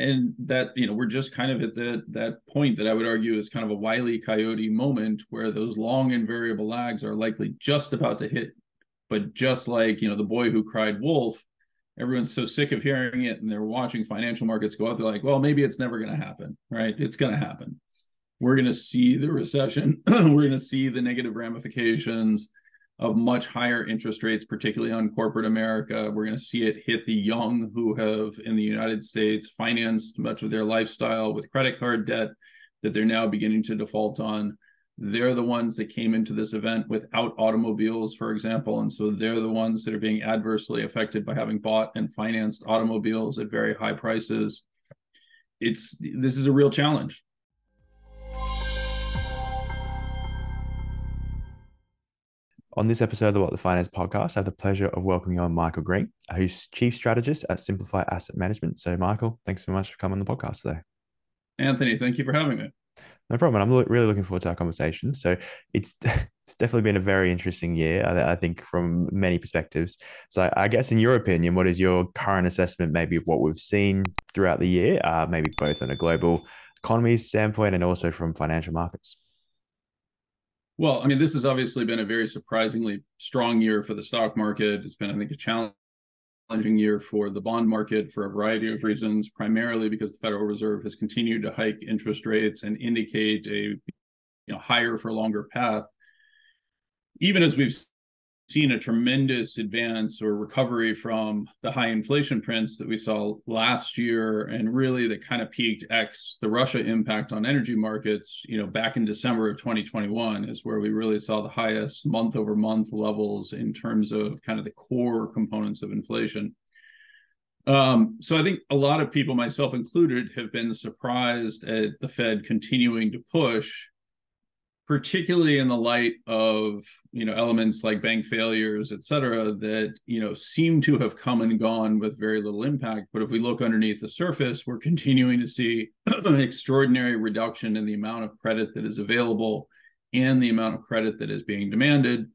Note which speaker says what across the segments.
Speaker 1: and that you know we're just kind of at that that point that I would argue is kind of a wily coyote moment where those long and variable lags are likely just about to hit, but just like you know the boy who cried wolf, everyone's so sick of hearing it and they're watching financial markets go up. They're like, well, maybe it's never going to happen, right? It's going to happen. We're going to see the recession. we're going to see the negative ramifications of much higher interest rates, particularly on corporate America. We're going to see it hit the young who have in the United States financed much of their lifestyle with credit card debt that they're now beginning to default on. They're the ones that came into this event without automobiles, for example. And so they're the ones that are being adversely affected by having bought and financed automobiles at very high prices. It's this is a real challenge.
Speaker 2: On this episode of the What the Finance podcast, I have the pleasure of welcoming on Michael Green, who's Chief Strategist at Simplify Asset Management. So, Michael, thanks so much for coming on the podcast today.
Speaker 1: Anthony, thank you for having me.
Speaker 2: No problem. I'm really looking forward to our conversation. So, it's it's definitely been a very interesting year, I, I think, from many perspectives. So, I guess, in your opinion, what is your current assessment, maybe of what we've seen throughout the year, uh, maybe both on a global economy standpoint and also from financial markets?
Speaker 1: Well, I mean, this has obviously been a very surprisingly strong year for the stock market. It's been, I think, a challenging year for the bond market for a variety of reasons, primarily because the Federal Reserve has continued to hike interest rates and indicate a you know higher for longer path. Even as we've seen a tremendous advance or recovery from the high inflation prints that we saw last year and really that kind of peaked x the russia impact on energy markets you know back in december of 2021 is where we really saw the highest month over month levels in terms of kind of the core components of inflation. Um, so I think a lot of people, myself included, have been surprised at the Fed continuing to push particularly in the light of you know elements like bank failures et cetera that you know seem to have come and gone with very little impact. But if we look underneath the surface we're continuing to see an extraordinary reduction in the amount of credit that is available and the amount of credit that is being demanded.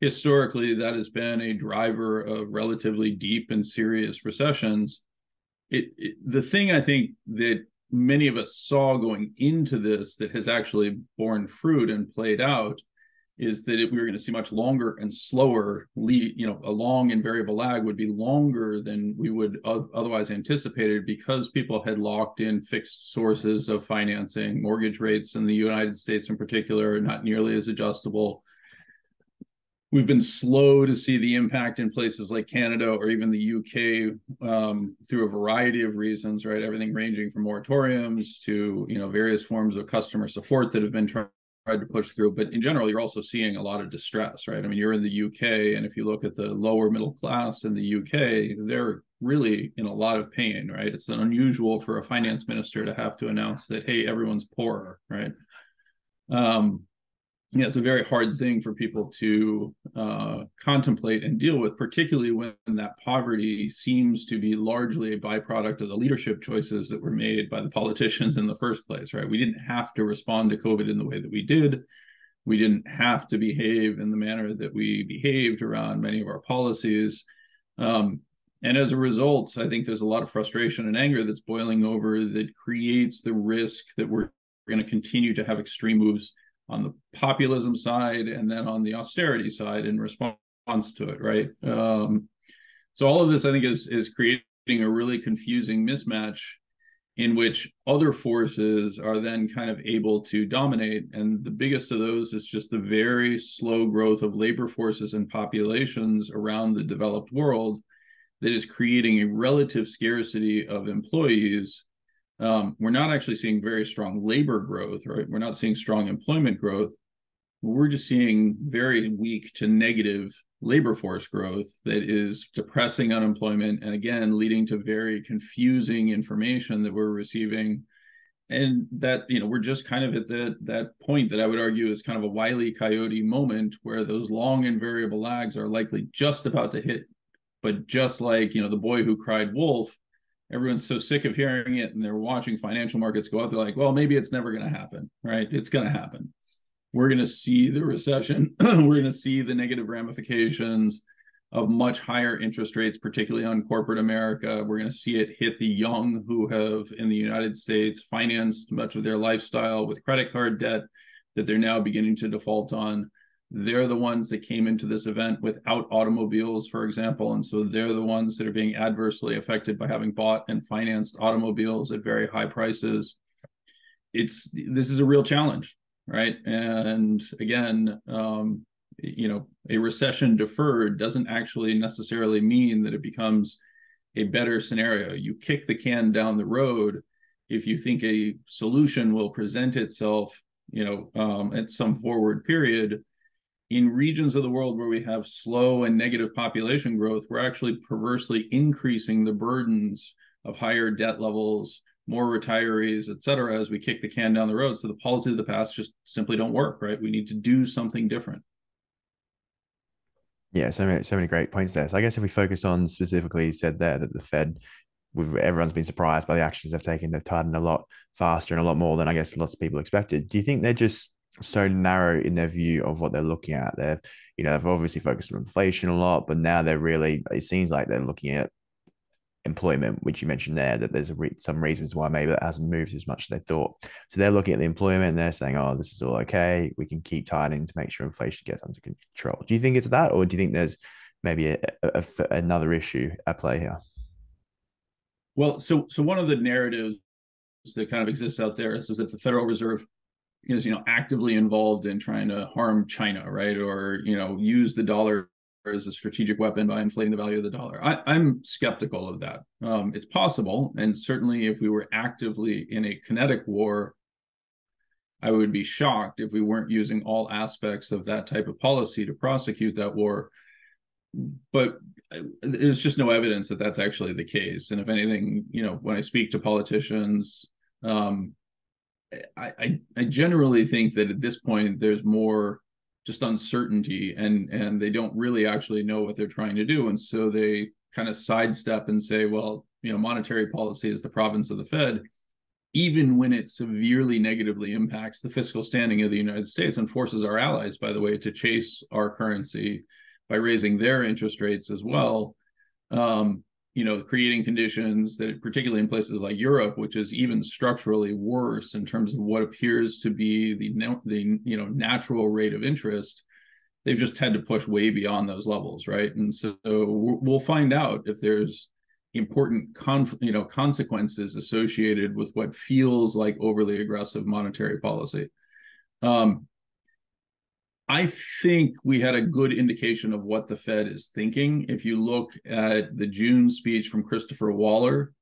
Speaker 1: Historically that has been a driver of relatively deep and serious recessions. It, it the thing i think that many of us saw going into this that has actually borne fruit and played out is that if we were going to see much longer and slower lead you know a long and variable lag would be longer than we would otherwise anticipated because people had locked in fixed sources of financing mortgage rates in the united states in particular not nearly as adjustable we've been slow to see the impact in places like Canada or even the UK um, through a variety of reasons, right? Everything ranging from moratoriums to you know various forms of customer support that have been tried to push through. But in general, you're also seeing a lot of distress, right? I mean, you're in the UK, and if you look at the lower middle class in the UK, they're really in a lot of pain, right? It's unusual for a finance minister to have to announce that, hey, everyone's poor, right? Um, yeah, it's a very hard thing for people to uh, contemplate and deal with, particularly when that poverty seems to be largely a byproduct of the leadership choices that were made by the politicians in the first place, right? We didn't have to respond to COVID in the way that we did. We didn't have to behave in the manner that we behaved around many of our policies. Um, and as a result, I think there's a lot of frustration and anger that's boiling over that creates the risk that we're going to continue to have extreme moves on the populism side and then on the austerity side in response to it, right? Um, so all of this, I think, is is creating a really confusing mismatch in which other forces are then kind of able to dominate. And the biggest of those is just the very slow growth of labor forces and populations around the developed world that is creating a relative scarcity of employees um, we're not actually seeing very strong labor growth, right? We're not seeing strong employment growth. We're just seeing very weak to negative labor force growth that is depressing unemployment and again leading to very confusing information that we're receiving and that you know we're just kind of at the, that point that i would argue is kind of a wily coyote moment where those long and variable lags are likely just about to hit but just like you know the boy who cried wolf everyone's so sick of hearing it and they're watching financial markets go up they're like well maybe it's never going to happen right it's going to happen we're going to see the recession we're going to see the negative ramifications of much higher interest rates, particularly on corporate America. We're going to see it hit the young who have in the United States financed much of their lifestyle with credit card debt that they're now beginning to default on. They're the ones that came into this event without automobiles, for example. And so they're the ones that are being adversely affected by having bought and financed automobiles at very high prices. It's this is a real challenge, right? And again, um, you know, a recession deferred doesn't actually necessarily mean that it becomes a better scenario. You kick the can down the road if you think a solution will present itself, you know, um, at some forward period. In regions of the world where we have slow and negative population growth, we're actually perversely increasing the burdens of higher debt levels, more retirees, et cetera, as we kick the can down the road. So the policies of the past just simply don't work, right? We need to do something different.
Speaker 2: Yeah, so many, so many great points there. So I guess if we focus on specifically, said there that the Fed, everyone's been surprised by the actions they've taken. They've tightened a lot faster and a lot more than I guess lots of people expected. Do you think they're just so narrow in their view of what they're looking at? They've, you know, they've obviously focused on inflation a lot, but now they're really. It seems like they're looking at employment, which you mentioned there, that there's re- some reasons why maybe that hasn't moved as much as they thought. So they're looking at the employment and they're saying, oh, this is all okay. We can keep tightening to make sure inflation gets under control. Do you think it's that, or do you think there's maybe a, a, a, another issue at play here?
Speaker 1: Well, so so one of the narratives that kind of exists out there is, is that the Federal Reserve is you know actively involved in trying to harm China, right, or you know use the dollar as a strategic weapon by inflating the value of the dollar. I, am skeptical of that. Um, it's possible, and certainly if we were actively in a kinetic war, I would be shocked if we weren't using all aspects of that type of policy to prosecute that war. But uh, there's just no evidence that that's actually the case. And if anything, you know, when I speak to politicians, um, I, I, generally think that at this point there's more just uncertainty and and they don't really actually know what they're trying to do. And so they kind of sidestep and say well you know monetary policy is the province of the fed even when it severely negatively impacts the fiscal standing of the united states and forces our allies by the way to chase our currency by raising their interest rates as well. Um, you know, creating conditions that, particularly in places like Europe, which is even structurally worse in terms of what appears to be the the you know natural rate of interest, they've just had to push way beyond those levels, right? And so we'll find out if there's important conf- you know consequences associated with what feels like overly aggressive monetary policy. Um, I think we had a good indication of what the Fed is thinking. If you look at the June speech from Christopher Waller,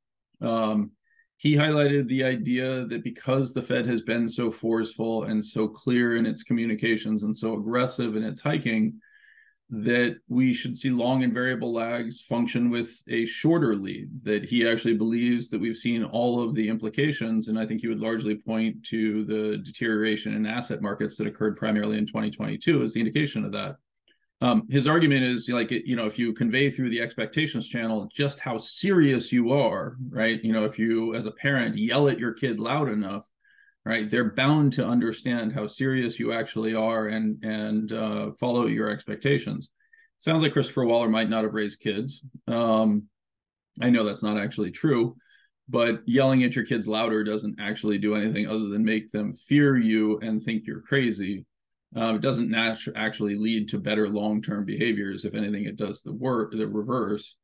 Speaker 1: um, he highlighted the idea that because the Fed has been so forceful and so clear in its communications and so aggressive in its hiking, that we should see long and variable lags function with a shorter lead, that he actually believes that we've seen all of the implications. And I think he would largely point to the deterioration in asset markets that occurred primarily in 2022 as the indication of that. Um, his argument is like, you know, if you convey through the expectations channel just how serious you are, right? You know, if you, as a parent, yell at your kid loud enough, right? They're bound to understand how serious you actually are and and uh, follow your expectations. Sounds like christopher waller might not have raised kids. Um, i know that's not actually true but yelling at your kids louder doesn't actually do anything other than make them fear you and think you're crazy. Uh, it doesn't actually lead to better long-term behaviors. If anything it does the work the reverse.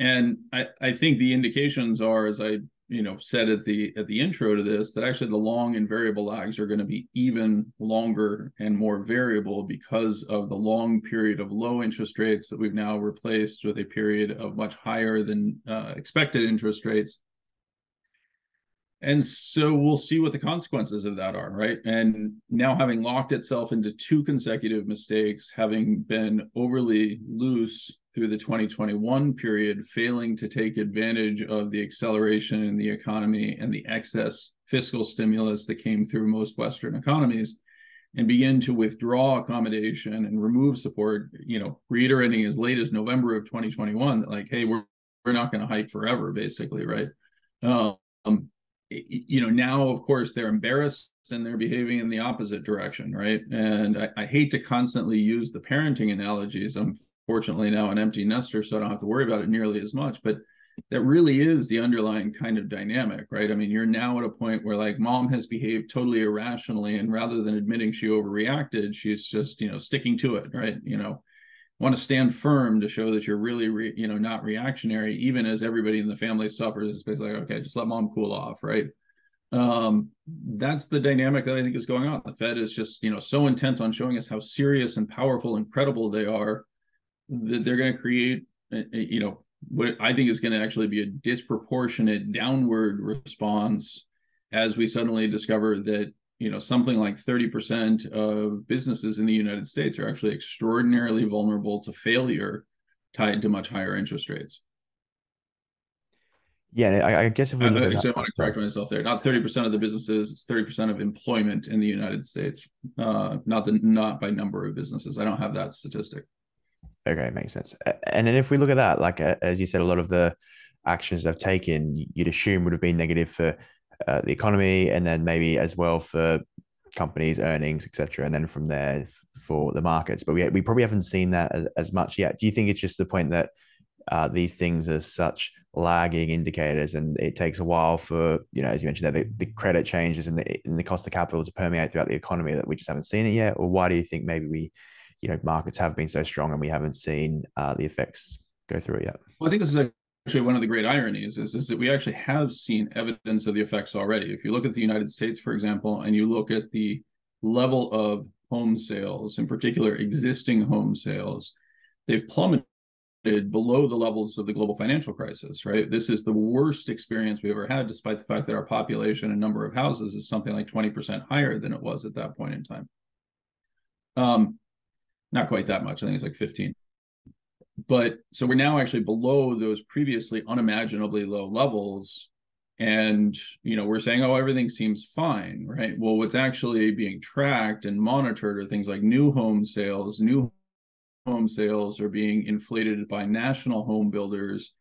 Speaker 1: And I, I think the indications are as i you know said at the at the intro to this that actually the long and variable lags are going to be even longer and more variable because of the long period of low interest rates that we've now replaced with a period of much higher than uh, expected interest rates. And so we'll see what the consequences of that are right? And now having locked itself into two consecutive mistakes having been overly loose through the 2021 period, failing to take advantage of the acceleration in the economy and the excess fiscal stimulus that came through most Western economies, and begin to withdraw accommodation and remove support, you know, reiterating as late as November of 2021 that, like, hey, we're, we're not going to hike forever, basically, right? Um, you know, now, of course, they're embarrassed and they're behaving in the opposite direction, right? And I, I hate to constantly use the parenting analogies. I'm fortunately now an empty nester, so I don't have to worry about it nearly as much. But that really is the underlying kind of dynamic, right? I mean, you're now at a point where like mom has behaved totally irrationally, and rather than admitting she overreacted, she's just you know sticking to it, right? You know, want to stand firm to show that you're really re, you know not reactionary, even as everybody in the family suffers. It's basically like, okay, just let mom cool off, right? Um, that's the dynamic that I think is going on. The Fed is just you know so intent on showing us how serious and powerful and credible they are that they're going to create you know what I think is going to actually be a disproportionate downward response as we suddenly discover that you know something like 30% of businesses in the United States are actually extraordinarily vulnerable to failure tied to much higher interest rates.
Speaker 2: Yeah, I, I guess if we
Speaker 1: I,
Speaker 2: look at
Speaker 1: actually,
Speaker 2: that,
Speaker 1: I want to correct myself there. Not 30% of the businesses, it's 30% of employment in the United States. Uh, not the not by number of businesses. I don't have that statistic.
Speaker 2: Okay, makes sense. And then if we look at that, like as you said, a lot of the actions they've taken, you'd assume would have been negative for uh, the economy, and then maybe as well for companies' earnings, etc. And then from there for the markets. But we we probably haven't seen that as, as much yet. Do you think it's just the point that uh, these things are such lagging indicators, and it takes a while for you know, as you mentioned, that the, the credit changes and the, and the cost of capital to permeate throughout the economy that we just haven't seen it yet? Or why do you think maybe we you know markets have been so strong and we haven't seen uh, the effects go through it yet.
Speaker 1: Well, I think this is actually one of the great ironies is, is that we actually have seen evidence of the effects already. If you look at the United States, for example, and you look at the level of home sales, in particular existing home sales, they've plummeted below the levels of the global financial crisis, right? This is the worst experience we ever had, despite the fact that our population and number of houses is something like 20% higher than it was at that point in time. Um, not quite that much. I think it's like 15. But so we're now actually below those previously unimaginably low levels. And, you know, we're saying, oh, everything seems fine, right? Well, what's actually being tracked and monitored are things like new home sales. New home sales are being inflated by national home builders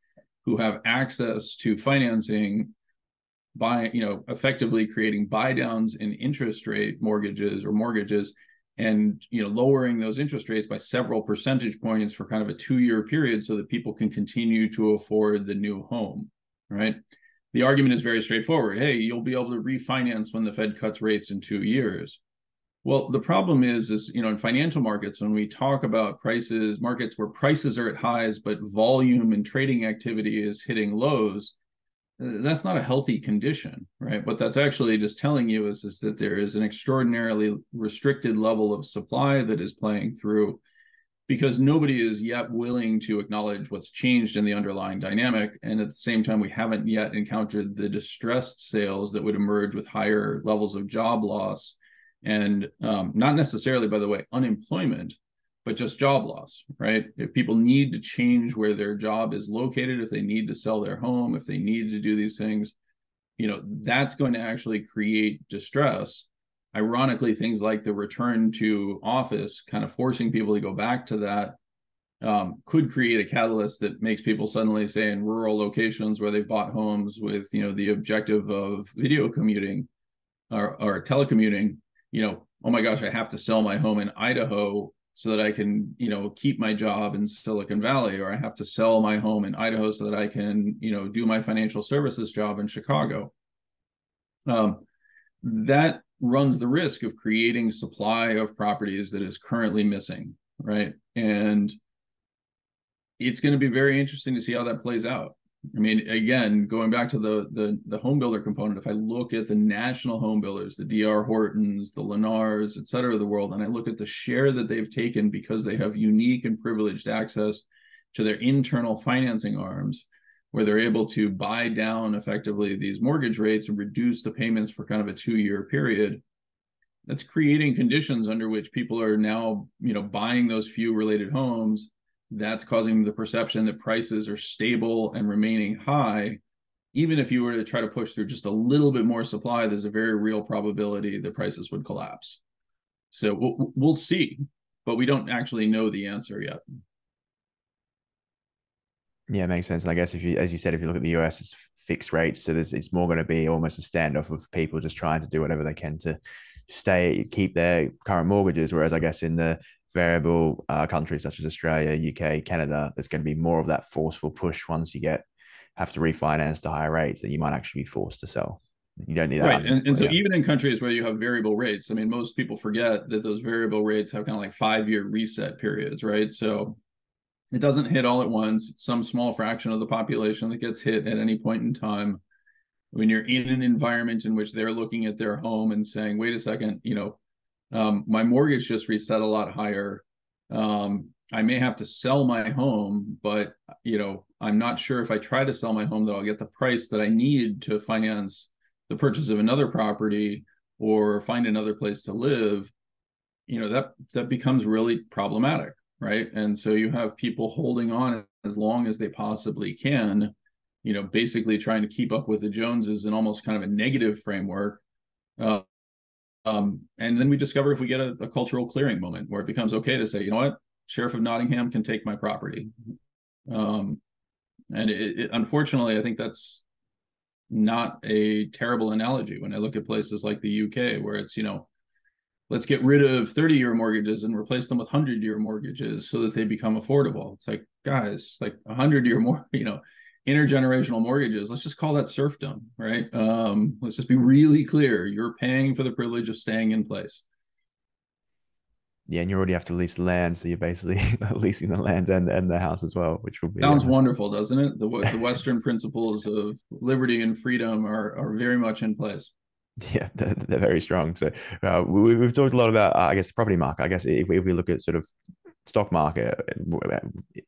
Speaker 1: who have access to financing by, you know, effectively creating buy downs in interest rate mortgages or mortgages and you know lowering those interest rates by several percentage points for kind of a two year period so that people can continue to afford the new home right? The argument is very straightforward. Hey you'll be able to refinance when the fed cuts rates in two years. Well the problem is is you know in financial markets when we talk about prices markets where prices are at highs but volume and trading activity is hitting lows that's not a healthy condition, right? What that's actually just telling you is, is that there is an extraordinarily restricted level of supply that is playing through because nobody is yet willing to acknowledge what's changed in the underlying dynamic. And at the same time, we haven't yet encountered the distressed sales that would emerge with higher levels of job loss and um, not necessarily, by the way, unemployment, but just job loss, right? If people need to change where their job is located, if they need to sell their home, if they need to do these things, you know, that's going to actually create distress. Ironically, things like the return to office, kind of forcing people to go back to that, um, could create a catalyst that makes people suddenly say in rural locations where they've bought homes with, you know, the objective of video commuting or, or telecommuting, you know, oh my gosh, I have to sell my home in Idaho so that I can, you know, keep my job in Silicon Valley, or I have to sell my home in Idaho so that I can, you know, do my financial services job in Chicago. Um, that runs the risk of creating supply of properties that is currently missing, right? And it's going to be very interesting to see how that plays out. I mean, again, going back to the the the home builder component, if I look at the national home builders, the DR Hortons, the Lennars, et cetera, of the world, and I look at the share that they've taken because they have unique and privileged access to their internal financing arms, where they're able to buy down effectively these mortgage rates and reduce the payments for kind of a two-year period. That's creating conditions under which people are now, you know, buying those few related homes that's causing the perception that prices are stable and remaining high. Even if you were to try to push through just a little bit more supply, there's a very real probability that prices would collapse. So we'll, we'll see, but we don't actually know the answer yet.
Speaker 2: Yeah, it makes sense. And I guess if you, as you said, if you look at the US, it's fixed rates, so there's, it's more going to be almost a standoff of people just trying to do whatever they can to stay, keep their current mortgages. Whereas I guess in the variable uh, countries such as Australia, UK, Canada, there's going to be more of that forceful push once you get have to refinance to higher rates that you might actually be forced to sell. You don't need that.
Speaker 1: right. And, and so even in countries where you have variable rates, I mean, most people forget that those variable rates have kind of like five year reset periods, right? So it doesn't hit all at once. It's some small fraction of the population that gets hit at any point in time. When you're in an environment in which they're looking at their home and saying, wait a second, you know, um, my mortgage just reset a lot higher. Um, I may have to sell my home, but you know, I'm not sure if I try to sell my home that I'll get the price that I need to finance the purchase of another property or find another place to live. You know, that that becomes really problematic, right? And so you have people holding on as long as they possibly can, you know, basically trying to keep up with the Joneses in almost kind of a negative framework. Uh, um, and then we discover if we get a, a, cultural clearing moment where it becomes okay to say, you know what, Sheriff of Nottingham can take my property. Um, and it, it, unfortunately, I think that's not a terrible analogy when I look at places like the UK, where it's, you know, let's get rid of 30 year mortgages and replace them with 100 year mortgages so that they become affordable. It's like, guys, like 100 year more, you know, intergenerational mortgages let's just call that serfdom right? Um, let's just be really clear. You're paying for the privilege of staying in place.
Speaker 2: Yeah and you already have to lease land so you're basically leasing the land and, and the house as well which will be
Speaker 1: sounds uh, wonderful doesn't it? The, the western principles of liberty and freedom are, are very much in place.
Speaker 2: Yeah they're, they're very strong. So uh, we, have talked a lot about uh, i guess the property market. I guess if, if we look at sort of stock market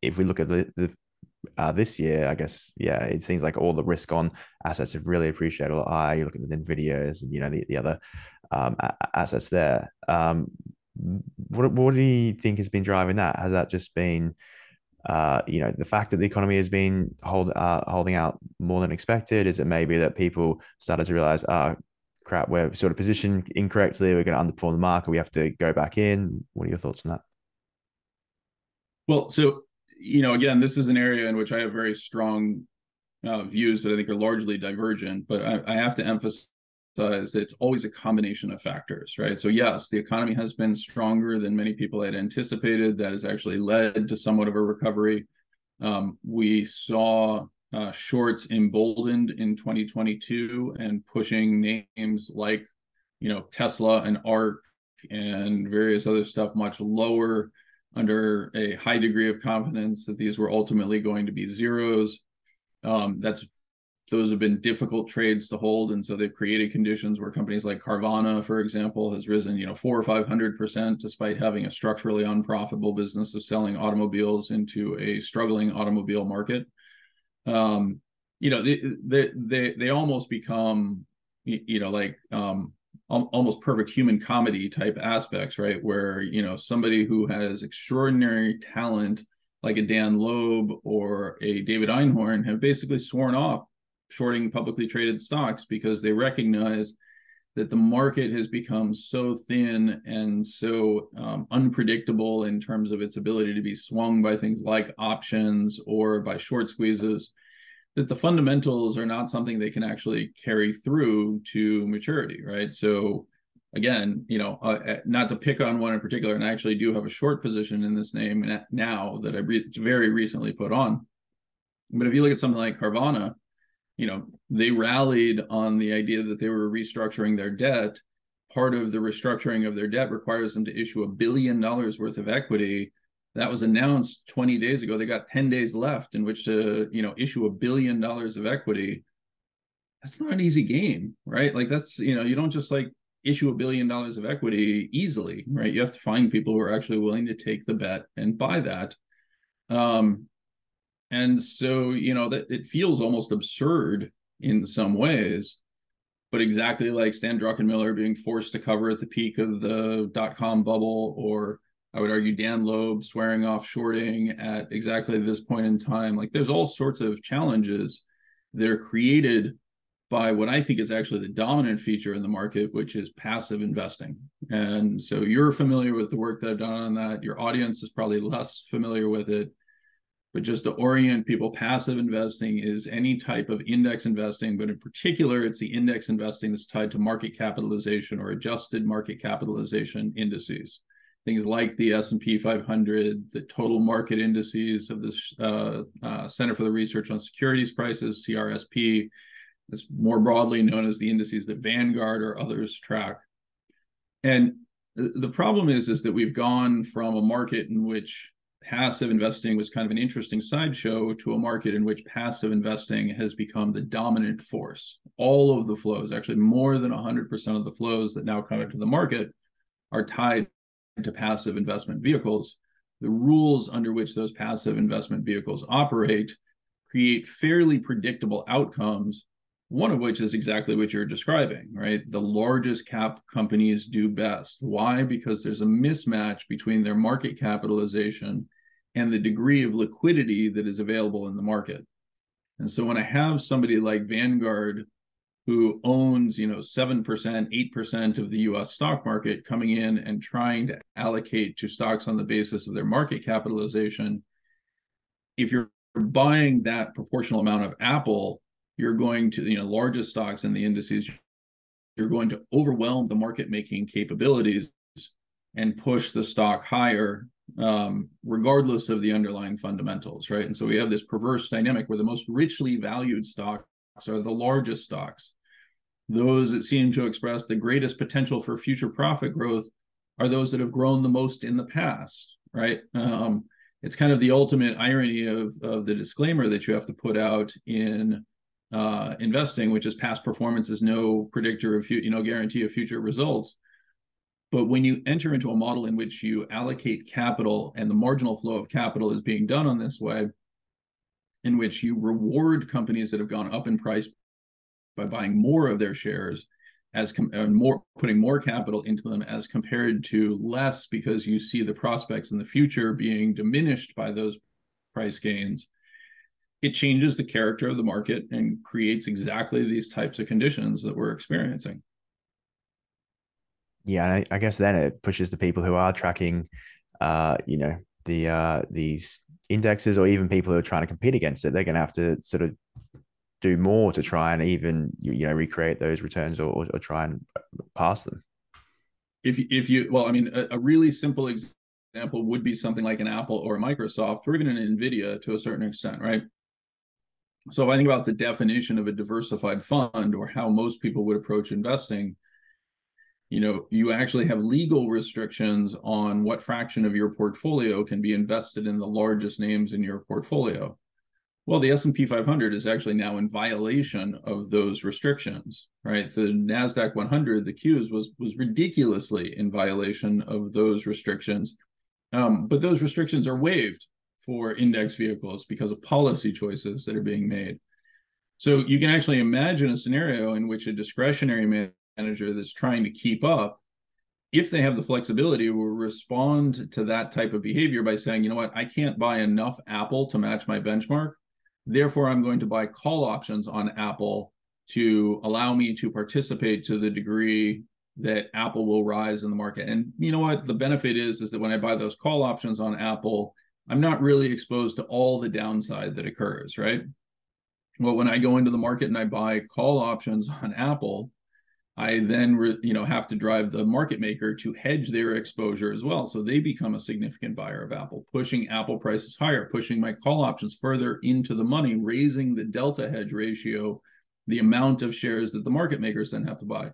Speaker 2: if we look at the, the uh, this year, I guess, yeah, it seems like all the risk on assets have really appreciated a lot higher. You look at the Nvidias and you know the, the other um, assets there. Um, what what do you think has been driving that? Has that just been uh, you know the fact that the economy has been hold, uh, holding out more than expected? Is it maybe that people started to realize, ah, oh, crap, we're sort of positioned incorrectly. We're going to underperform the market. We have to go back in. What are your thoughts on that?
Speaker 1: Well, so you know, again, this is an area in which I have very strong uh, views that I think are largely divergent, but I, I have to emphasize that it's always a combination of factors, right? So, yes, the economy has been stronger than many people had anticipated. That has actually led to somewhat of a recovery. Um, we saw uh, shorts emboldened in 2022 and pushing names like, you know, Tesla and ARK and various other stuff much lower under a high degree of confidence that these were ultimately going to be zeros. Um, that's those have been difficult trades to hold, and so they've created conditions where companies like Carvana, for example, has risen, you know, four or five hundred percent, despite having a structurally unprofitable business of selling automobiles into a struggling automobile market. Um, you know, they they they, they almost become, you know, like um, almost perfect human comedy type aspects, right? Where, you know, somebody who has extraordinary talent, like a Dan Loeb or a David Einhorn, have basically sworn off shorting publicly traded stocks because they recognize that the market has become so thin and so um, unpredictable in terms of its ability to be swung by things like options or by short squeezes that the fundamentals are not something they can actually carry through to maturity, right? So again, you know, uh, uh, not to pick on one in particular, and I actually do have a short position in this name now that I re- very recently put on. But if you look at something like Carvana, you know, they rallied on the idea that they were restructuring their debt. Part of the restructuring of their debt requires them to issue a billion dollars worth of equity that was announced 20 days ago. They got 10 days left in which to, you know, issue a billion dollars of equity. That's not an easy game, right? Like that's, you know, you don't just like issue a billion dollars of equity easily, right? You have to find people who are actually willing to take the bet and buy that. Um, and so, you know, that it feels almost absurd in some ways, but exactly like Stan Druckenmiller being forced to cover at the peak of the dot com bubble or I would argue Dan Loeb swearing off shorting at exactly this point in time. Like there's all sorts of challenges that are created by what I think is actually the dominant feature in the market, which is passive investing. And so you're familiar with the work that I've done on that. Your audience is probably less familiar with it. But just to orient people, passive investing is any type of index investing, but in particular, it's the index investing that's tied to market capitalization or adjusted market capitalization indices. Things like the S&P 500, the total market indices of the uh, uh, Center for the Research on Securities Prices, CRSP. It's more broadly known as the indices that Vanguard or others track. And the problem is, is that we've gone from a market in which passive investing was kind of an interesting sideshow to a market in which passive investing has become the dominant force. All of the flows, actually more than 100% of the flows that now come into the market, are tied to passive investment vehicles. The rules under which those passive investment vehicles operate create fairly predictable outcomes one of which is exactly what you're describing, right? The largest cap companies do best. Why? Because there's a mismatch between their market capitalization and the degree of liquidity that is available in the market. And so when I have somebody like Vanguard who owns, you know, 7%, 8% of the US stock market coming in and trying to allocate to stocks on the basis of their market capitalization, if you're buying that proportional amount of Apple, you're going to, you know, largest stocks in the indices, you're going to overwhelm the market making capabilities and push the stock higher, um, regardless of the underlying fundamentals, right? And so we have this perverse dynamic where the most richly valued stocks are the largest stocks. Those that seem to express the greatest potential for future profit growth are those that have grown the most in the past, right? Um, it's kind of the ultimate irony of, of the disclaimer that you have to put out in uh, investing, which is past performance is no predictor of future, you know guarantee of future results. But when you enter into a model in which you allocate capital and the marginal flow of capital is being done on this way, in which you reward companies that have gone up in price by buying more of their shares as com- and more putting more capital into them as compared to less because you see the prospects in the future being diminished by those price gains it changes the character of the market and creates exactly these types of conditions that we're experiencing.
Speaker 2: Yeah, I, I guess then it pushes the people who are tracking, uh, you know, the uh, these indexes, or even people who are trying to compete against it. They're going to have to sort of do more to try and even you know recreate those returns or, or try and pass them.
Speaker 1: If if you well, I mean, a, a really simple example would be something like an Apple or a Microsoft or even an Nvidia to a certain extent, right? So if I think about the definition of a diversified fund or how most people would approach investing, you know, you actually have legal restrictions on what fraction of your portfolio can be invested in the largest names in your portfolio. Well, the S&P 500 is actually now in violation of those restrictions, right? The Nasdaq 100, the Qs was was ridiculously in violation of those restrictions. Um, but those restrictions are waived for index vehicles because of policy choices that are being made. So you can actually imagine a scenario in which a discretionary manager that's trying to keep up, if they have the flexibility, will respond to that type of behavior by saying, you know what, I can't buy enough Apple to match my benchmark. Therefore, I'm going to buy call options on Apple to allow me to participate to the degree that Apple will rise in the market. And you know what? The benefit is is that when I buy those call options on Apple, I'm not really exposed to all the downside that occurs, right? Well, when I go into the market and I buy call options on Apple, I then re, you know have to drive the market maker to hedge their exposure as well. So they become a significant buyer of Apple, pushing Apple prices higher, pushing my call options further into the money, raising the delta hedge ratio, the amount of shares that the market makers then have to buy.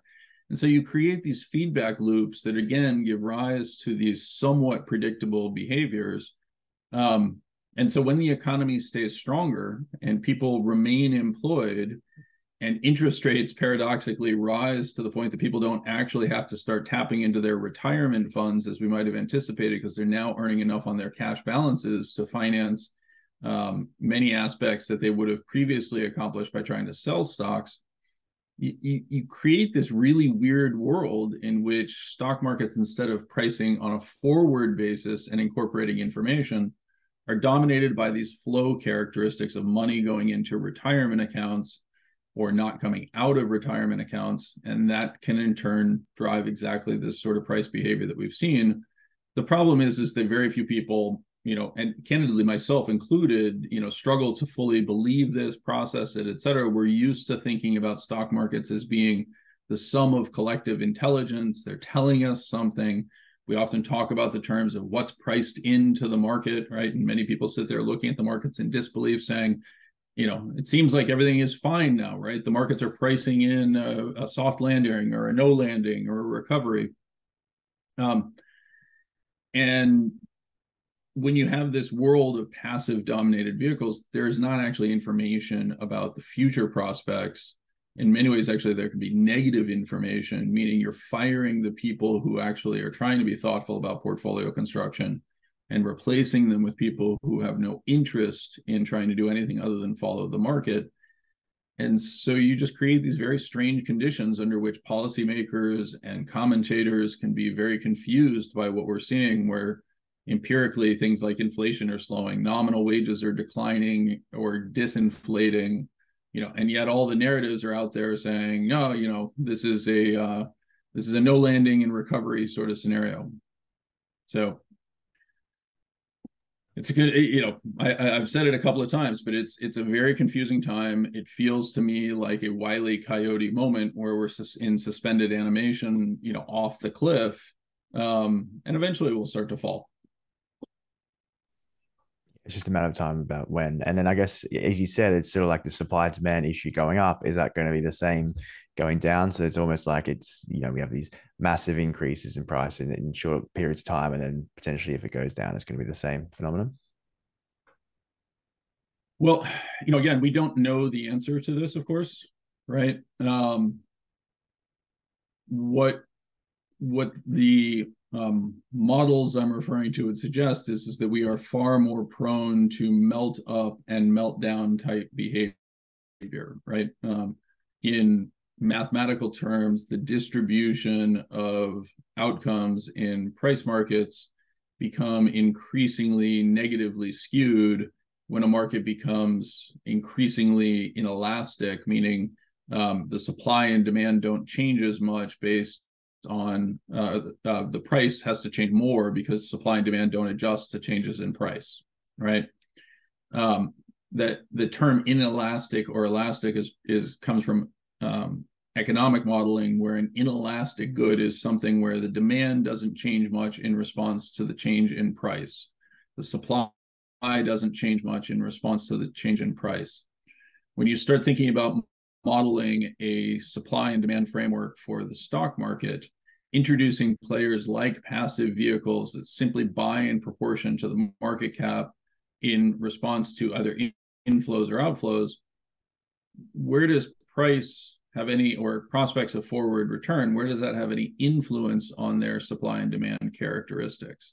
Speaker 1: And so you create these feedback loops that again give rise to these somewhat predictable behaviors um, and so when the economy stays stronger and people remain employed and interest rates paradoxically rise to the point that people don't actually have to start tapping into their retirement funds as we might have anticipated because they're now earning enough on their cash balances to finance um, many aspects that they would have previously accomplished by trying to sell stocks. You, you, you, create this really weird world in which stock markets, instead of pricing on a forward basis and incorporating information, are dominated by these flow characteristics of money going into retirement accounts or not coming out of retirement accounts. And that can in turn drive exactly this sort of price behavior that we've seen. The problem is, is that very few people you know, and candidly, myself included, you know, struggle to fully believe this, process it, et cetera. We're used to thinking about stock markets as being the sum of collective intelligence. They're telling us something. We often talk about the terms of what's priced into the market, right? And many people sit there looking at the markets in disbelief, saying, you know, it seems like everything is fine now, right? The markets are pricing in a, a soft landing or a no landing or a recovery. Um, and when you have this world of passive dominated vehicles, there's not actually information about the future prospects. In many ways, actually, there can be negative information, meaning you're firing the people who actually are trying to be thoughtful about portfolio construction and replacing them with people who have no interest in trying to do anything other than follow the market. And so you just create these very strange conditions under which policymakers and commentators can be very confused by what we're seeing, where empirically things like inflation are slowing, nominal wages are declining or disinflating, you know, and yet all the narratives are out there saying, no, you know, this is a uh, this is a no landing and recovery sort of scenario. So it's a good you know I, i've said it a couple of times but it's it's a very confusing time. It feels to me like a wily coyote moment where we're in suspended animation you know off the cliff um and eventually we'll start to fall
Speaker 2: it's just a matter of time about when. And then i guess as you said it's sort of like the supply demand issue going up. Is that going to be the same going down? So it's almost like it's you know we have these massive increases in price in, in short periods of time and then potentially if it goes down it's going to be the same phenomenon?
Speaker 1: Well you know again we don't know the answer to this of course right? Um what what the um, models I'm referring to would suggest is, is that we are far more prone to melt up and melt down type behavior, right? Um, in mathematical terms, the distribution of outcomes in price markets become increasingly negatively skewed when a market becomes increasingly inelastic, meaning um, the supply and demand don't change as much based on uh, uh, the price has to change more because supply and demand don't adjust to changes in price, right? Um, that the term inelastic or elastic is is comes from um, economic modeling, where an inelastic good is something where the demand doesn't change much in response to the change in price. The supply doesn't change much in response to the change in price. When you start thinking about modeling a supply and demand framework for the stock market, introducing players like passive vehicles that simply buy in proportion to the market cap in response to either inflows or outflows, where does price have any or prospects of forward return, where does that have any influence on their supply and demand characteristics?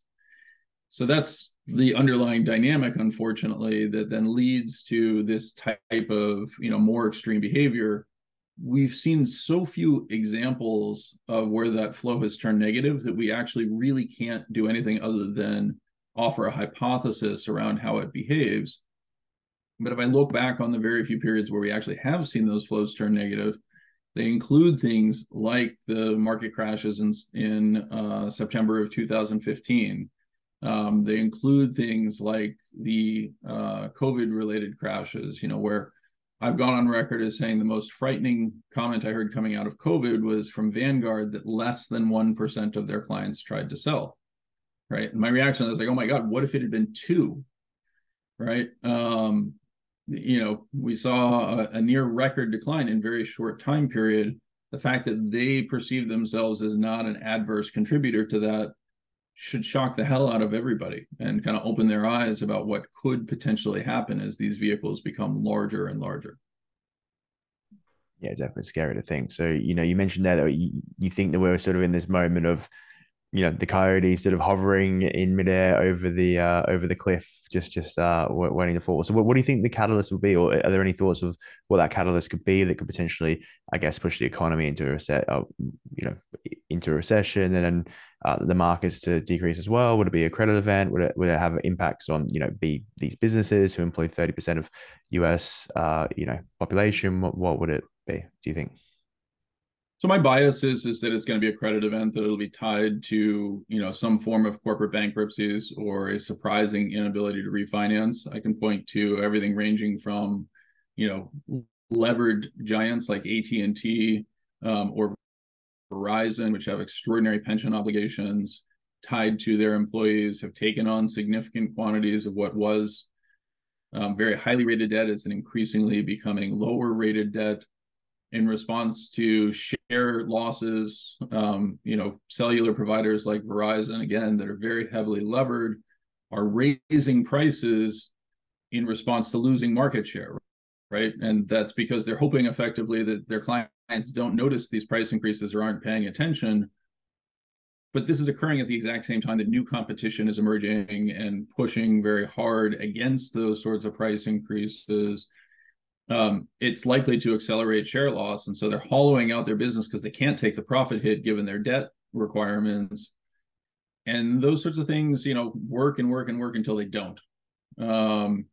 Speaker 1: So that's the underlying dynamic, unfortunately, that then leads to this type of you know more extreme behavior we've seen so few examples of where that flow has turned negative that we actually really can't do anything other than offer a hypothesis around how it behaves. But if I look back on the very few periods where we actually have seen those flows turn negative, they include things like the market crashes in, in uh, September of 2015. Um, they include things like the uh, COVID related crashes, you know, where I've gone on record as saying the most frightening comment I heard coming out of COVID was from Vanguard that less than 1% of their clients tried to sell. Right. And my reaction was like, oh my God, what if it had been two? Right. Um, you know, we saw a, a near record decline in very short time period. The fact that they perceive themselves as not an adverse contributor to that should shock the hell out of everybody and kind of open their eyes about what could potentially happen as these vehicles become larger and larger.
Speaker 2: Yeah, definitely scary to think. So, you know, you mentioned there that you, you think that we're sort of in this moment of you know the coyote sort of hovering in midair over the uh, over the cliff, just just uh, waiting to fall. So, what, what do you think the catalyst will be, or are there any thoughts of what that catalyst could be that could potentially, I guess, push the economy into a set, uh, you know, into a recession, and then uh, the markets to decrease as well? Would it be a credit event? Would it would it have impacts on you know be these businesses who employ thirty percent of U.S. Uh, you know population? What, what would it be? Do you think?
Speaker 1: So my bias is is that it's going to be a credit event that it'll be tied to you know some form of corporate bankruptcies or a surprising inability to refinance. I can point to everything ranging from you know levered giants like AT and T um, or Verizon, which have extraordinary pension obligations, tied to their employees have taken on significant quantities of what was um, very highly rated debt is an increasingly becoming lower rated debt in response to share losses. Um, you know, cellular providers like Verizon, again, that are very heavily levered, are raising prices in response to losing market share, right? And that's because they're hoping effectively that their clients don't notice these price increases or aren't paying attention but this is occurring at the exact same time that new competition is emerging and pushing very hard against those sorts of price increases um, it's likely to accelerate share loss. And so they're hollowing out their business because they can't take the profit hit given their debt requirements. And those sorts of things you know work and work and work until they don't. Um,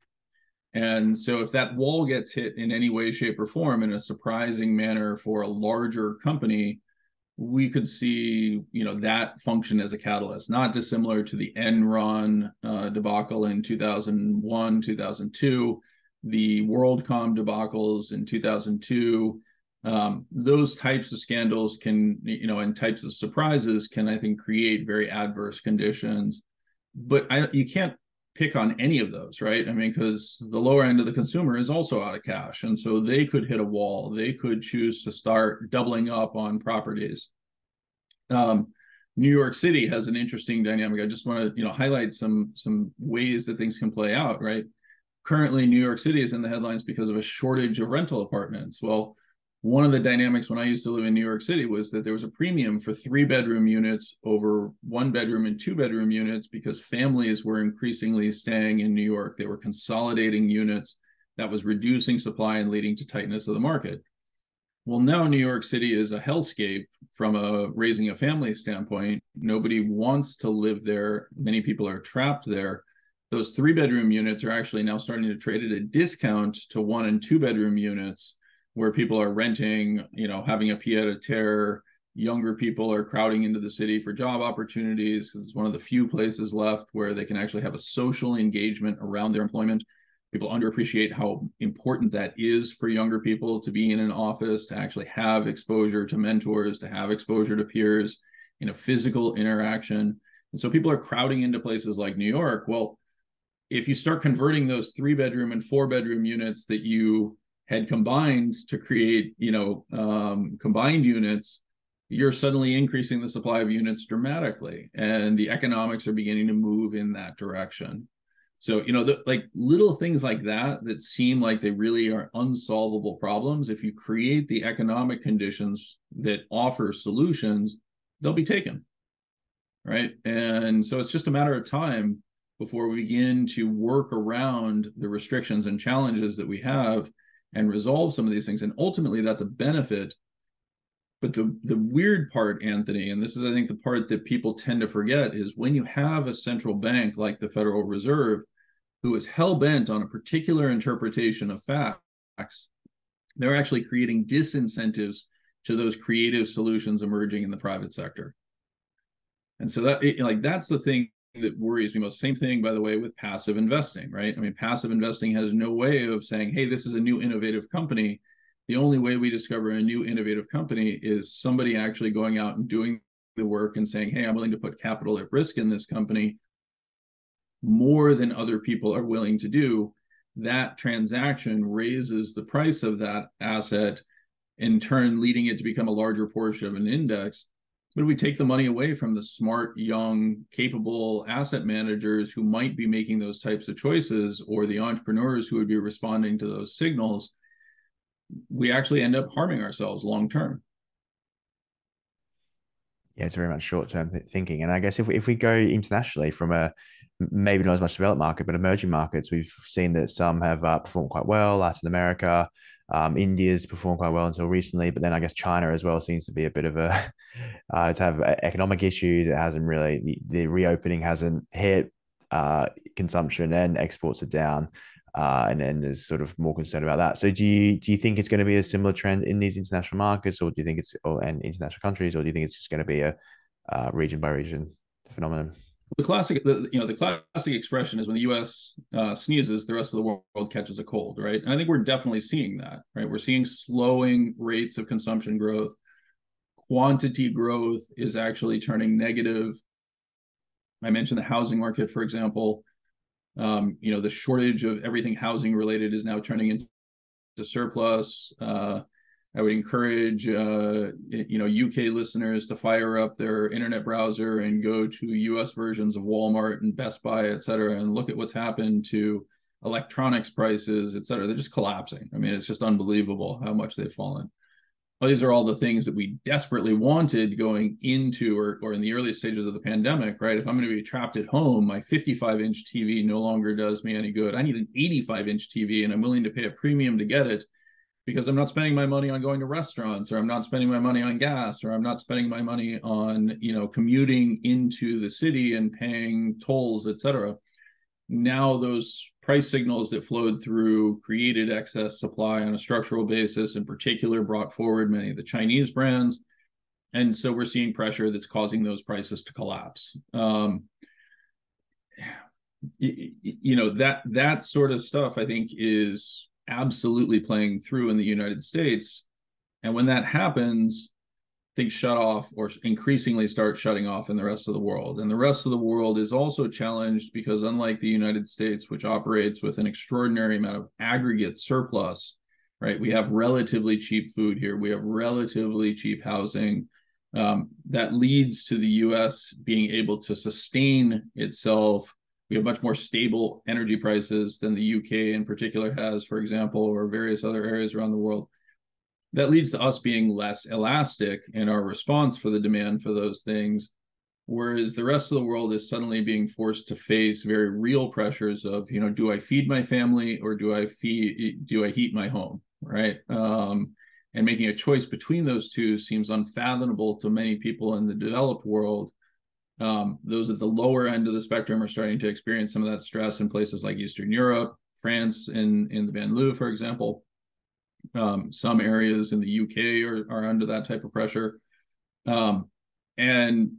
Speaker 1: and so if that wall gets hit in any way shape or form in a surprising manner for a larger company we could see you know that function as a catalyst, not dissimilar to the Enron uh, debacle in 2001, 2002, the WorldCom debacles in 2002. Um, those types of scandals can, you know, and types of surprises can, I think, create very adverse conditions. But I, you can't pick on any of those, right? I mean, because the lower end of the consumer is also out of cash. And so they could hit a wall. They could choose to start doubling up on properties. Um, New York City has an interesting dynamic. I just want to, you know, highlight some some ways that things can play out, right? Currently, New York City is in the headlines because of a shortage of rental apartments. Well, one of the dynamics when I used to live in New York City was that there was a premium for three bedroom units over one bedroom and two bedroom units because families were increasingly staying in New York. They were consolidating units that was reducing supply and leading to tightness of the market. Well, now New York City is a hellscape from a raising a family standpoint. Nobody wants to live there. Many people are trapped there those three bedroom units are actually now starting to trade at a discount to one and two bedroom units where people are renting, you know, having a pied a terre. Younger people are crowding into the city for job opportunities. It's one of the few places left where they can actually have a social engagement around their employment. People underappreciate how important that is for younger people to be in an office, to actually have exposure to mentors, to have exposure to peers in a physical interaction. And so people are crowding into places like New York. Well, if you start converting those three bedroom and four bedroom units that you had combined to create, you know, um, combined units, you're suddenly increasing the supply of units dramatically, and the economics are beginning to move in that direction. So, you know, the, like little things like that that seem like they really are unsolvable problems. If you create the economic conditions that offer solutions, they'll be taken, right? And so it's just a matter of time before we begin to work around the restrictions and challenges that we have and resolve some of these things. And ultimately, that's a benefit. But the, the weird part, Anthony, and this is, I think, the part that people tend to forget, is when you have a central bank like the Federal Reserve who is hell bent on a particular interpretation of facts, they're actually creating disincentives to those creative solutions emerging in the private sector. And so that like that's the thing that worries me most. Same thing, by the way, with passive investing, right? I mean, passive investing has no way of saying, hey, this is a new innovative company. The only way we discover a new innovative company is somebody actually going out and doing the work and saying, hey, I'm willing to put capital at risk in this company more than other people are willing to do. That transaction raises the price of that asset, in turn, leading it to become a larger portion of an index but we take the money away from the smart, young, capable asset managers who might be making those types of choices or the entrepreneurs who would be responding to those signals. We actually end up harming ourselves long term.
Speaker 2: Yeah, it's very much short term th- thinking. And I guess if we, if we go internationally from a maybe not as much developed market, but emerging markets, we've seen that some have uh, performed quite well. Latin America, um, India's performed quite well until recently, but then I guess China as well seems to be a bit of a uh, it's have economic issues. It hasn't really the, the reopening hasn't hit. Uh, consumption and exports are down, uh, and then there's sort of more concern about that. So do you do you think it's going to be a similar trend in these international markets, or do you think it's or and international countries, or do you think it's just going to be a uh, region by region phenomenon?
Speaker 1: the classic the, you know the classic expression is when the us uh, sneezes the rest of the world catches a cold right and i think we're definitely seeing that right we're seeing slowing rates of consumption growth quantity growth is actually turning negative I mentioned the housing market, for example. Um, you know, the shortage of everything housing related is now turning into surplus. Uh, I would encourage uh, you know UK listeners to fire up their internet browser and go to US versions of Walmart and Best Buy, et cetera, and look at what's happened to electronics prices, et cetera. They're just collapsing. I mean, it's just unbelievable how much they've fallen. Well, these are all the things that we desperately wanted going into or, or in the early stages of the pandemic, right? If I'm going to be trapped at home, my 55 inch TV no longer does me any good. I need an 85 inch TV and I'm willing to pay a premium to get it because I'm not spending my money on going to restaurants or I'm not spending my money on gas or I'm not spending my money on, you know, commuting into the city and paying tolls, et cetera. Now those price signals that flowed through created excess supply on a structural basis, in particular, brought forward many of the Chinese brands. And so we're seeing pressure that's causing those prices to collapse. Um, you know that that sort of stuff i think is absolutely playing through in the United States. And when that happens, things shut off or increasingly start shutting off in the rest of the world. And the rest of the world is also challenged because, unlike the United States, which operates with an extraordinary amount of aggregate surplus, right? We have relatively cheap food here, we have relatively cheap housing. Um, that leads to the US being able to sustain itself we have much more stable energy prices than the UK in particular has, for example, or various other areas around the world. That leads to us being less elastic in our response for the demand for those things, whereas the rest of the world is suddenly being forced to face very real pressures of, you know, do I feed my family or do I feed do I heat my home, right? Um, and making a choice between those two seems unfathomable to many people in the developed world um, those at the lower end of the spectrum are starting to experience some of that stress in places like Eastern Europe, France, in in the Benelux, for example. Um, some areas in the UK are, are under that type of pressure. Um, and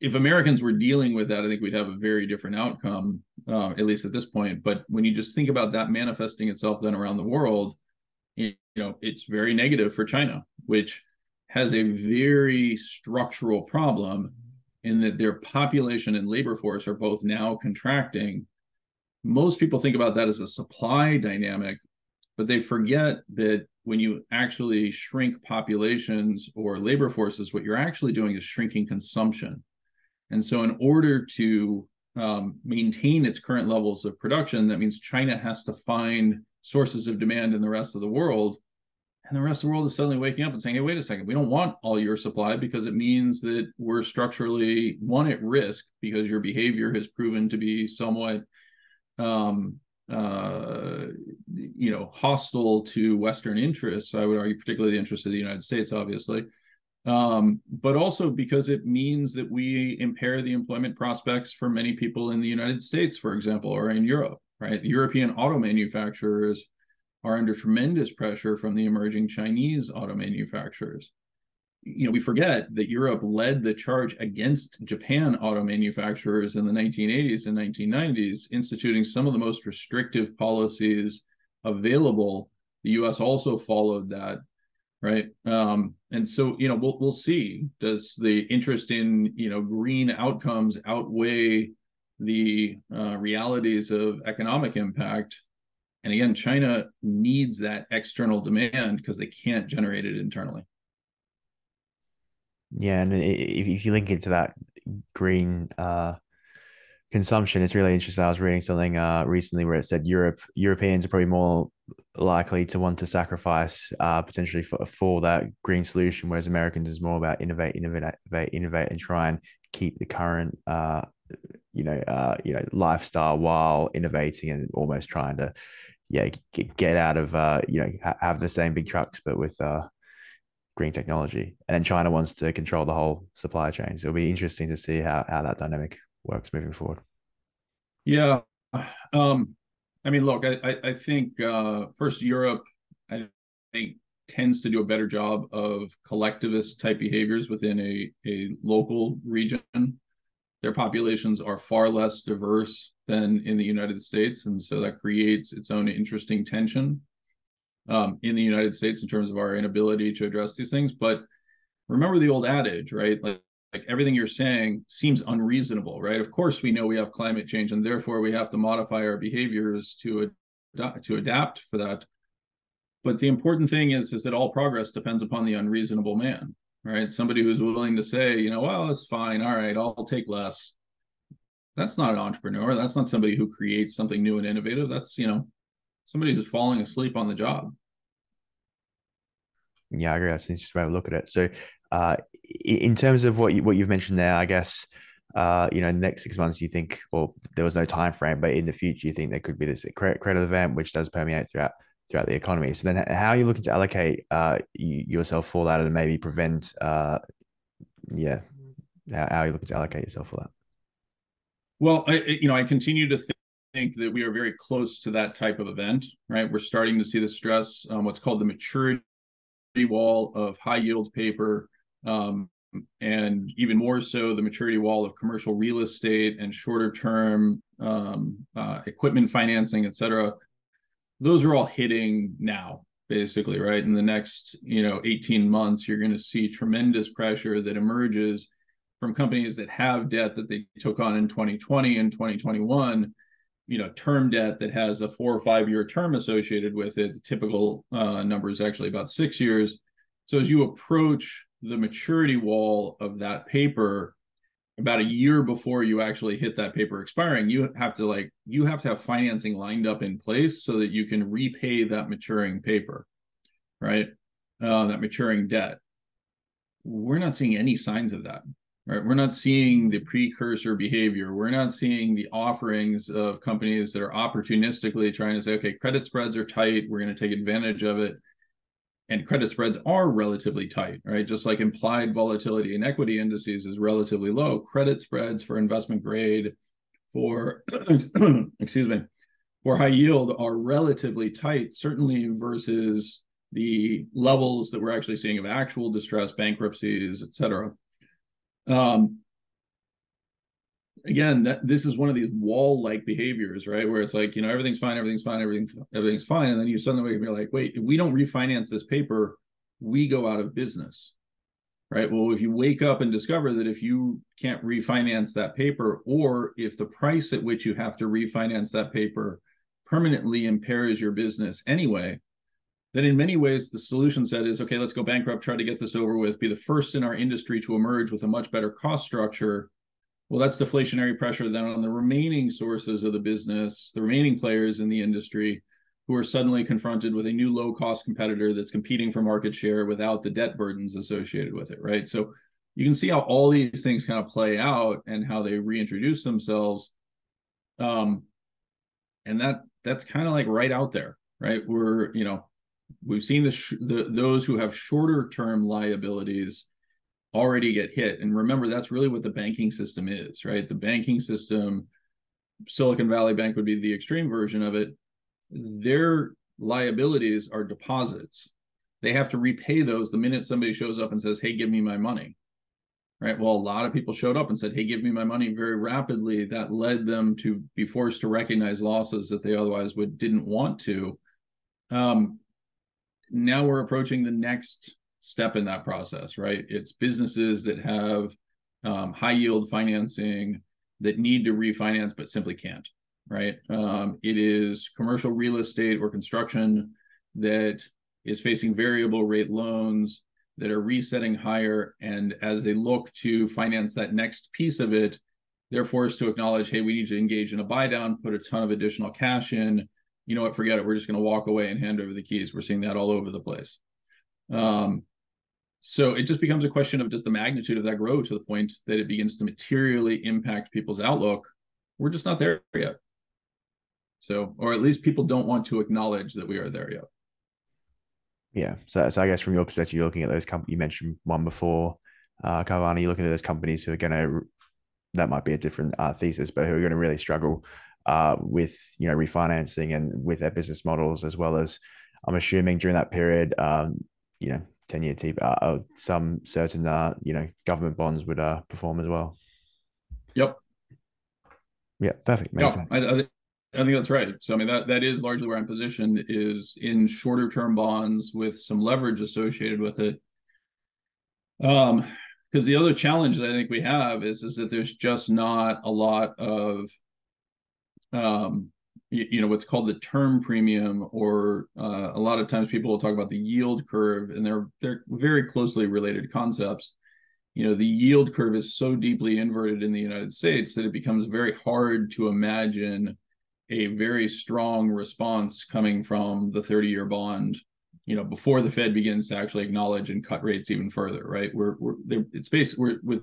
Speaker 1: if Americans were dealing with that, I think we'd have a very different outcome, uh, at least at this point. But when you just think about that manifesting itself then around the world, you know, it's very negative for China, which has a very structural problem in that their population and labor force are both now contracting. Most people think about that as a supply dynamic, but they forget that when you actually shrink populations or labor forces, what you're actually doing is shrinking consumption. And so, in order to um, maintain its current levels of production, that means China has to find sources of demand in the rest of the world and the rest of the world is suddenly waking up and saying, hey, wait a second, we don't want all your supply because it means that we're structurally, one, at risk because your behavior has proven to be somewhat, um, uh, you know, hostile to Western interests. I would argue, particularly the interests of the United States, obviously. Um, but also because it means that we impair the employment prospects for many people in the United States, for example, or in Europe, right? The European auto manufacturers are under tremendous pressure from the emerging Chinese auto manufacturers. You know, we forget that Europe led the charge against Japan auto manufacturers in the 1980s and 1990s, instituting some of the most restrictive policies available. The US also followed that, right? Um, and so, you know, we'll we'll see. Does the interest in you know green outcomes outweigh the uh, realities of economic impact? And again, China needs that external demand because they can't generate it internally.
Speaker 2: Yeah, and if, if you link into that green uh, consumption, it's really interesting. I was reading something uh, recently where it said Europe Europeans are probably more likely to want to sacrifice uh, potentially for, for that green solution, whereas Americans is more about innovate, innovate, innovate, innovate, and try and keep the current uh, you know, uh, you know, lifestyle while innovating and almost trying to, yeah, get, get out of, uh, you know, ha- have the same big trucks but with uh, green technology. And then China wants to control the whole supply chain. So it'll be interesting to see how how that dynamic works moving forward.
Speaker 1: Yeah, um, I mean, look, I I, think uh, first Europe, I think tends to do a better job of collectivist type behaviors within a a local region their populations are far less diverse than in the United States, and so that creates its own interesting tension um, in the United States in terms of our inability to address these things. But remember the old adage, right? Like like everything you're saying seems unreasonable, right? Of course, we know we have climate change, and therefore we have to modify our behaviors to ad- to adapt for that. But the important thing is is that all progress depends upon the unreasonable man, right? Somebody who's willing to say, you know, well, it's fine, all right, I'll take less. That's not an entrepreneur. That's not somebody who creates something new and innovative. That's you know, somebody who's falling asleep on the job.
Speaker 2: Yeah, I agree. That's an interesting way to look at it. So, uh, in terms of what you what you've mentioned there, I guess uh, you know, next six months, you think, well, there was no time frame, but in the future, you think there could be this credit, event which does permeate throughout throughout the economy. So then, how are you looking to allocate uh, yourself for that and maybe prevent, uh, yeah, how, are you looking to allocate yourself for that?
Speaker 1: Well, I you know, I continue to think that we are very close to that type of event, right? We're starting to see the stress, um, what's called the maturity wall of high yield paper um, and even more so the maturity wall of commercial real estate and shorter term um, uh, equipment financing, et cetera. Those are all hitting now, basically, right? In the next, you know, 18 months, you're going to see tremendous pressure that emerges from companies that have debt that they took on in 2020 and 2021 you know term debt that has a four or five year term associated with it. The typical uh, number is actually about six years. So as you approach the maturity wall of that paper about a year before you actually hit that paper expiring you have to like you have to have financing lined up in place so that you can repay that maturing paper right? Uh, that maturing debt. We're not seeing any signs of that right we're not seeing the precursor behavior we're not seeing the offerings of companies that are opportunistically trying to say okay credit spreads are tight we're going to take advantage of it and credit spreads are relatively tight, right? Just like implied volatility in equity indices is relatively low, credit spreads for investment grade, for excuse me, for high yield are relatively tight, certainly versus the levels that we're actually seeing of actual distress, bankruptcies, et cetera. Um, again, that this is one of these wall-like behaviors, right? Where it's like, you know, everything's fine, everything's fine, everything, everything's fine, and then you suddenly wake up like, wait, if we don't refinance this paper, we go out of business, right? Well, if you wake up and discover that if you can't refinance that paper, or if the price at which you have to refinance that paper permanently impairs your business anyway, then in many ways the solution set is okay, let's go bankrupt, try to get this over with, be the first in our industry to emerge with a much better cost structure well, that's deflationary pressure then on the remaining sources of the business, the remaining players in the industry who are suddenly confronted with a new low cost competitor that's competing for market share without the debt burdens associated with it, right? So you can see how all these things kind of play out and how they reintroduce themselves. Um, and that that's kind of like right out there, right? We're, you know, we've seen the, sh- the those who have shorter term liabilities already get hit. And remember, that's really what the banking system is, right? The banking system, Silicon Valley Bank would be the extreme version of it. Their liabilities are deposits. They have to repay those the minute somebody shows up and says, Hey, give me my money. Right. Well, a lot of people showed up and said, Hey, give me my money very rapidly. That led them to be forced to recognize losses that they otherwise would didn't want to. Um, now we're approaching the next step in that process, right? It's businesses that have um, high yield financing that need to refinance but simply can't, right? Um, it is commercial real estate or construction that is facing variable rate loans that are resetting higher. And as they look to finance that next piece of it, they're forced to acknowledge, hey, we need to engage in a buy down, put a ton of additional cash in. You know what? Forget it. We're just going to walk away and hand over the keys. We're seeing that all over the place. Um, so it just becomes a question of does the magnitude of that grow to the point that it begins to materially impact people's outlook? We're just not there yet. So, or at least people don't want to acknowledge that we are there yet.
Speaker 2: Yeah. So, so I guess from your perspective, you're looking at those companies. You mentioned one before, uh, Carvana. You're looking at those companies who are going to. That might be a different uh, thesis, but who are going to really struggle uh, with you know refinancing and with their business models, as well as I'm assuming during that period, um, you know, 10 year T, uh, uh, some certain, uh, you know, government bonds would uh, perform as well.
Speaker 1: Yep.
Speaker 2: Yeah, perfect. Makes yeah,
Speaker 1: I, I, th- I, think that's right. So, I mean, that, that is largely where I'm positioned is in shorter term bonds with some leverage associated with it. Um, because the other challenge that I think we have is is that there's just not a lot of um you, you know what's called the term premium or uh, a lot of times people will talk about the yield curve and they're they're very closely related concepts. You know the yield curve is so deeply inverted in the united states that it becomes very hard to imagine a very strong response coming from the 30 year bond you know before the fed begins to actually acknowledge and cut rates even further right? We're we're it's basically we're with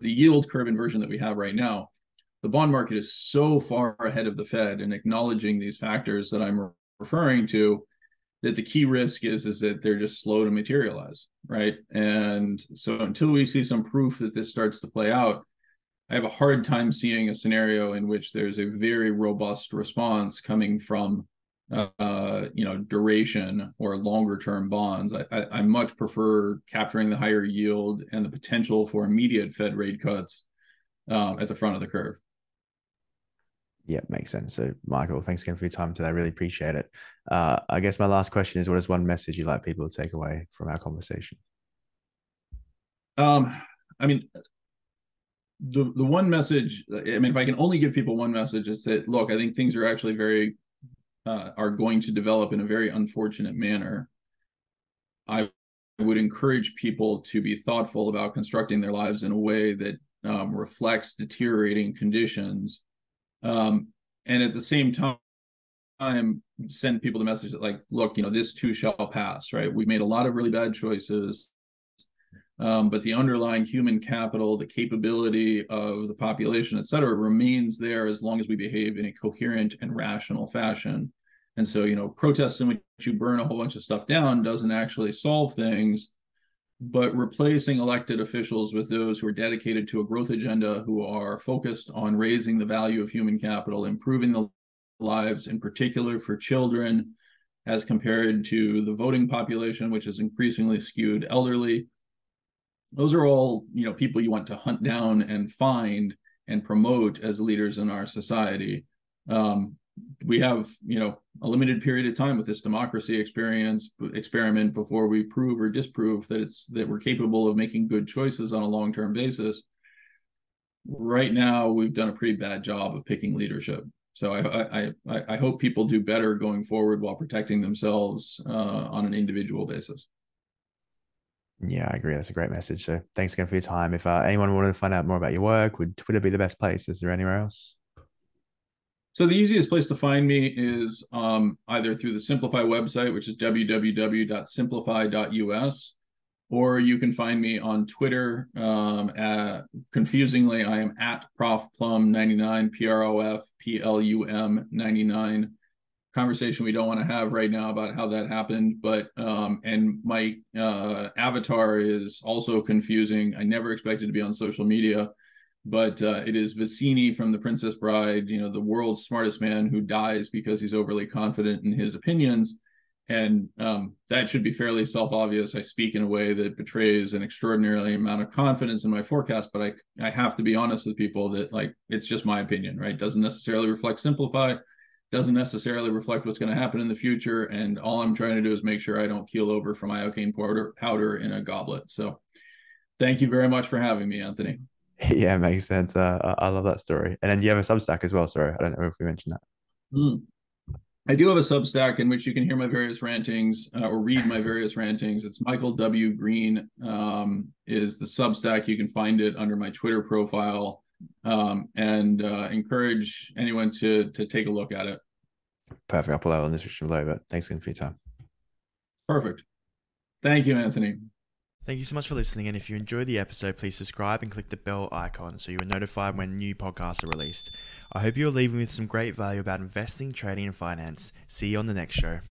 Speaker 1: the yield curve inversion that we have right now the bond market is so far ahead of the Fed in acknowledging these factors that I'm referring to that the key risk is is that they're just slow to materialize, right? And so until we see some proof that this starts to play out, I have a hard time seeing a scenario in which there's a very robust response coming from uh, you know duration or longer term bonds. I, I, I much prefer capturing the higher yield and the potential for immediate Fed rate cuts um, at the front of the curve.
Speaker 2: Yeah, makes sense. So, Michael, thanks again for your time today. I really appreciate it. Uh, I guess my last question is: What is one message you'd like people to take away from our conversation?
Speaker 1: Um, I mean, the the one message. I mean, if I can only give people one message, is that look, I think things are actually very uh, are going to develop in a very unfortunate manner. I would encourage people to be thoughtful about constructing their lives in a way that um, reflects deteriorating conditions um, and at the same time send people the message that like look you know this too shall pass right? We've made a lot of really bad choices. Um, but the underlying human capital the capability of the population et cetera remains there as long as we behave in a coherent and rational fashion. And so you know protests in which you burn a whole bunch of stuff down doesn't actually solve things but replacing elected officials with those who are dedicated to a growth agenda, who are focused on raising the value of human capital, improving the lives, in particular for children, as compared to the voting population, which is increasingly skewed elderly. Those are all, you know, people you want to hunt down and find and promote as leaders in our society. Um, we have you know a limited period of time with this democracy experience experiment before we prove or disprove that it's that we're capable of making good choices on a long-term basis right now we've done a pretty bad job of picking leadership so i i i, hope people do better going forward while protecting themselves uh, on an individual basis
Speaker 2: yeah, I agree. That's a great message. So thanks again for your time. If uh, anyone wanted to find out more about your work, would Twitter be the best place? Is there anywhere else?
Speaker 1: So the easiest place to find me is um, either through the Simplify website, which is www.simplify.us, or you can find me on Twitter. Um, at, confusingly, I am at Prof Plum 99, P R O F P L U M 99. Conversation we don't want to have right now about how that happened, but um, and my uh, avatar is also confusing. I never expected to be on social media but uh, it is Vizzini from The Princess Bride, you know, the world's smartest man who dies because he's overly confident in his opinions. And um, that should be fairly self obvious. I speak in a way that betrays an extraordinary amount of confidence in my forecast, but I, I have to be honest with people that, like, it's just my opinion, right? Doesn't necessarily reflect Simplify, doesn't necessarily reflect what's going to happen in the future. And all I'm trying to do is make sure I don't keel over from iocane powder, powder in a goblet. So thank you very much for having me, Anthony.
Speaker 2: Yeah, makes sense. Uh, I love that story. And then you have a Substack as well. Sorry, I don't know if we mentioned that.
Speaker 1: Mm. I do have a Substack in which you can hear my various rantings uh, or read my various rantings. It's Michael W. Green um, is the Substack. You can find it under my Twitter profile, um, and uh, encourage anyone to to take a look at it.
Speaker 2: Perfect. I'll put that on the description below. But thanks again for your time.
Speaker 1: Perfect. Thank you, Anthony.
Speaker 2: Thank you so much for listening. And if you enjoyed the episode, please subscribe and click the bell icon so you are notified when new podcasts are released. I hope you're leaving with some great value about investing, trading, and finance. See you on the next show.